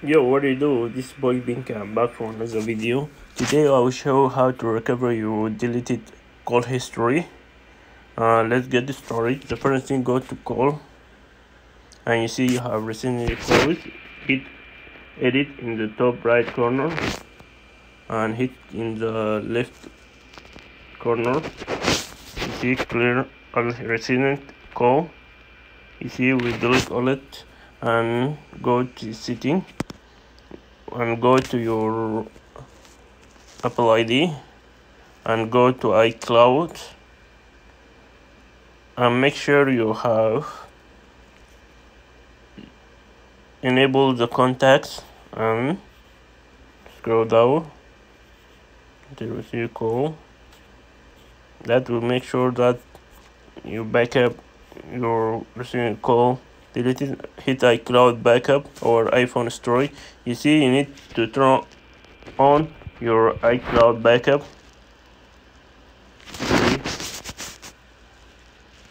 Yo, what do you do? This boy Bink, I'm back for another video. Today I will show how to recover your deleted call history. Uh, let's get the started. The first thing, go to call, and you see you have recently called. Hit edit in the top right corner, and hit in the left corner. You see clear all recent call. You see we delete all it and go to setting and go to your Apple ID and go to iCloud and make sure you have enabled the contacts and scroll down until you call. That will make sure that you backup your receiving call deleted hit iCloud backup or iPhone storage you see you need to turn on your iCloud backup.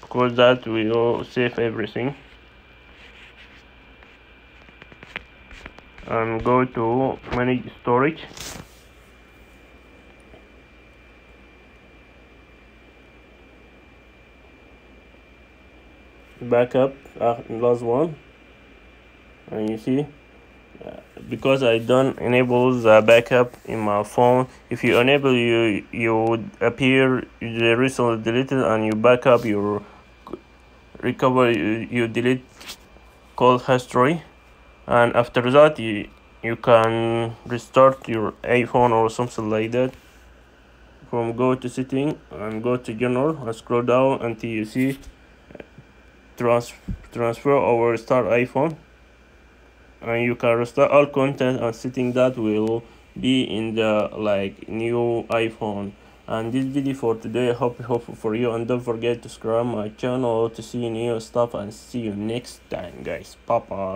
Because that will save everything. And go to manage storage backup uh, last one. And you see uh, because I don't enable the backup in my phone if you enable you you would appear the recently deleted and you backup your recover you, you delete call history. And after that you you can restart your iphone or something like that. From go to setting and go to general and scroll down until you see trans transfer over start iphone. And you can restore all content and setting that will be in the like new iphone. And this video for today I hope helpful for you. And don't forget to subscribe my channel to see new stuff. And see you next time guys. Bye bye